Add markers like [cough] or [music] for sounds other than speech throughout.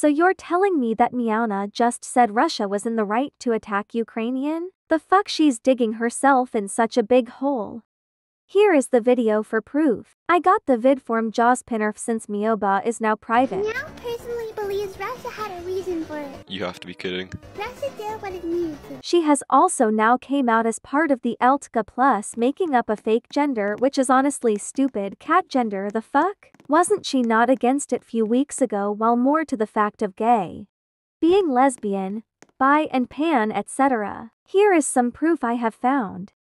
So you're telling me that Meowbahh just said Russia was in the right to attack Ukrainian? The fuck she's digging herself in such a big hole. Here is the video for proof. I got the vid from Jaws Pinnerf since Meowbahh is now private. Now personally Russia had a reason for it. You have to be kidding. Russia did what it needed to. She has also now came out as part of the Eltka Plus making up a fake gender which is honestly stupid cat gender the fuck? Wasn't she not against it few weeks ago while more to the fact of gay? Being lesbian, bi and pan etc. Here is some proof I have found.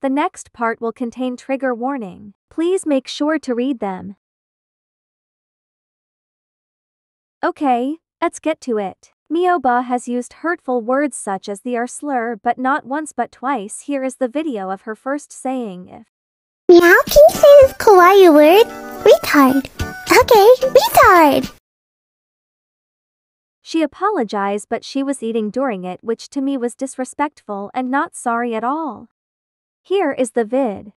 The next part will contain trigger warning. Please make sure to read them. Okay, let's get to it. Meowbahh has used hurtful words such as the R slur but not once but twice. Here is the video of her first saying if Meow, can you say this kawaii word? Retard. Okay, retard. she apologized but she was eating during it which to me was disrespectful and not sorry at all. Here is the vid.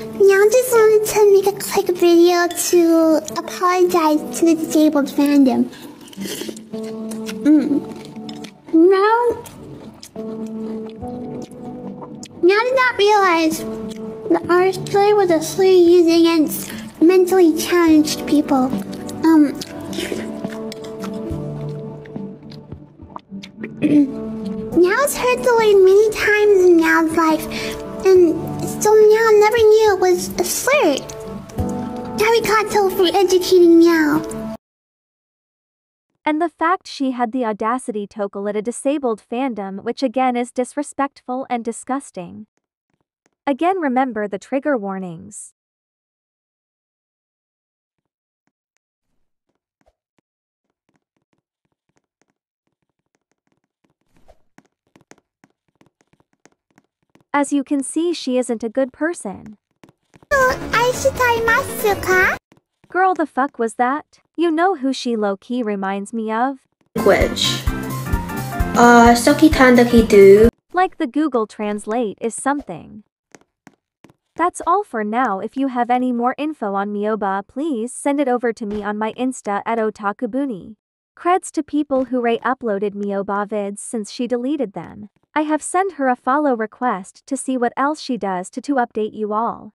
Meow just wanted to make a quick video to apologize to the disabled fandom. Mm. Meow. Meow did not realize that our slur was a slur used against mentally challenged people. Um. [clears throat] Meow's heard the word many times in Meow's life, and still Meow never knew was a slur. Arigato for educating Meow. And the fact she had the audacity to call it a disabled fandom which again is disrespectful and disgusting. Again remember the trigger warnings. As you can see she isn't a good person. Aishitaimasu? Girl the fuck was that? You know who she low-key reminds me of? language. Uh, Soki Tandaki do. Like the Google Translate is something. That's all for now. If you have any more info on Meowbahh, please send it over to me on my Insta at Otakubuni. Creds to people who re-uploaded Meowbahh vids since she deleted them. I have sent her a follow request to see what else she does to to update you all.